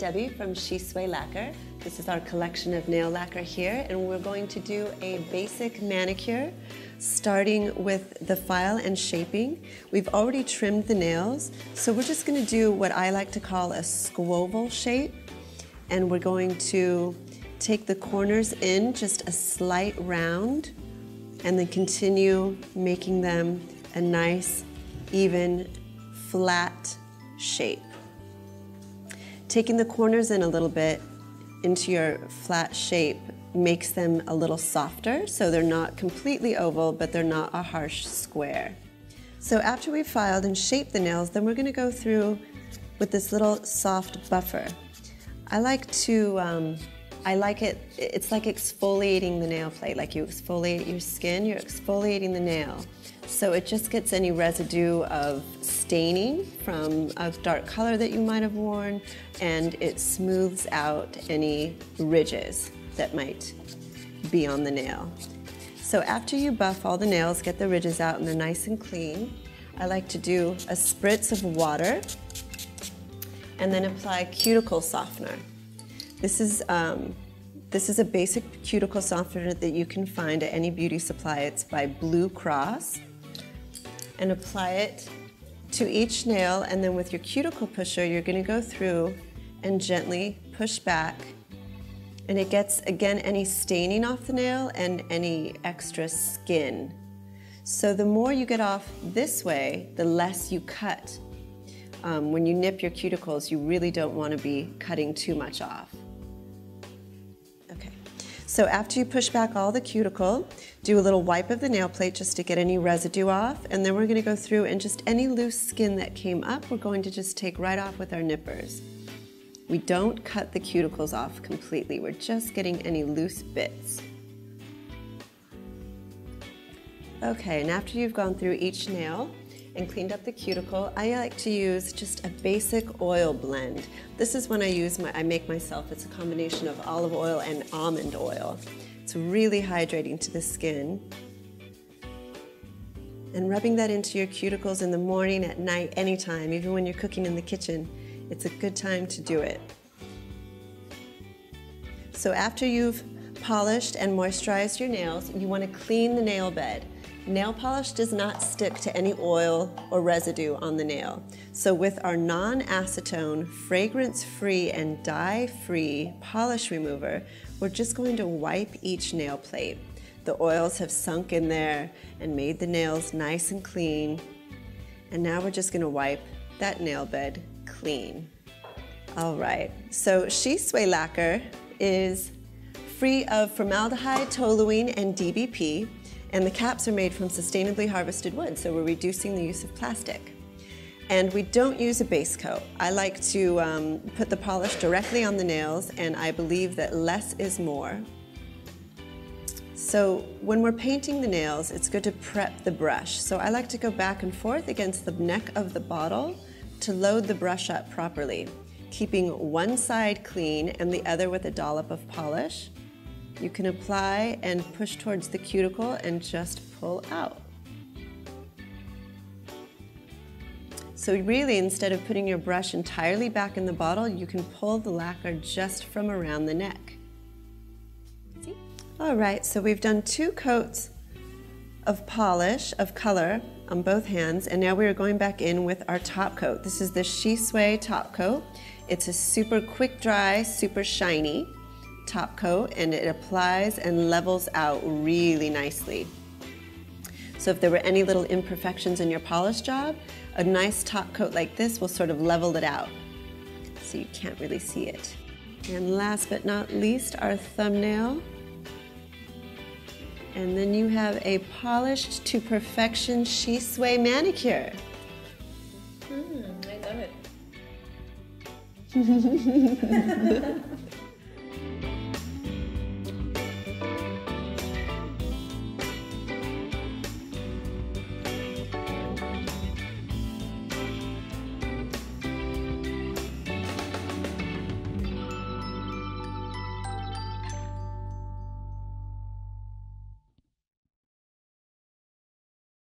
Debbie from SheSwai Lacquer. This is our collection of nail lacquer here, and we're going to do a basic manicure starting with the file and shaping. We've already trimmed the nails, so we're just gonna do what I like to call a squoval shape, and we're going to take the corners in just a slight round, and then continue making them a nice, even, flat shape. Taking the corners in a little bit into your flat shape makes them a little softer, so they're not completely oval, but they're not a harsh square. So after we've filed and shaped the nails, then we're gonna go through with this little soft buffer. I like to, um, I like it, it's like exfoliating the nail plate, like you exfoliate your skin, you're exfoliating the nail. So it just gets any residue of staining from a dark color that you might have worn, and it smooths out any ridges that might be on the nail. So after you buff all the nails, get the ridges out and they're nice and clean, I like to do a spritz of water and then apply cuticle softener. This is um, this is a basic cuticle softener that you can find at any beauty supply. It's by Blue Cross and apply it to each nail and then with your cuticle pusher you're going to go through and gently push back and it gets again any staining off the nail and any extra skin. So the more you get off this way, the less you cut. Um, when you nip your cuticles, you really don't want to be cutting too much off. So after you push back all the cuticle, do a little wipe of the nail plate just to get any residue off, and then we're gonna go through and just any loose skin that came up, we're going to just take right off with our nippers. We don't cut the cuticles off completely, we're just getting any loose bits. Okay, and after you've gone through each nail, and cleaned up the cuticle, I like to use just a basic oil blend. This is when I use my, I make myself, it's a combination of olive oil and almond oil. It's really hydrating to the skin. And rubbing that into your cuticles in the morning, at night, anytime, even when you're cooking in the kitchen, it's a good time to do it. So after you've polished and moisturized your nails, you want to clean the nail bed. Nail polish does not stick to any oil or residue on the nail. So with our non-acetone, fragrance-free and dye-free polish remover, we're just going to wipe each nail plate. The oils have sunk in there and made the nails nice and clean. And now we're just gonna wipe that nail bed clean. All right, so SheSwai lacquer is free of formaldehyde, toluene, and DBP. And the caps are made from sustainably harvested wood, so we're reducing the use of plastic. And we don't use a base coat. I like to um, put the polish directly on the nails, and I believe that less is more. So when we're painting the nails, it's good to prep the brush. So I like to go back and forth against the neck of the bottle to load the brush up properly, keeping one side clean and the other with a dollop of polish. You can apply and push towards the cuticle and just pull out. So really, instead of putting your brush entirely back in the bottle, you can pull the lacquer just from around the neck. See? All right, so we've done two coats of polish, of color, on both hands, and now we are going back in with our top coat. This is the SheSwai top coat. It's a super quick dry, super shiny top coat and it applies and levels out really nicely. So if there were any little imperfections in your polish job, a nice top coat like this will sort of level it out so you can't really see it. And last but not least, our thumbnail. And then you have a polished to perfection SheSwai manicure. Mm, I love it.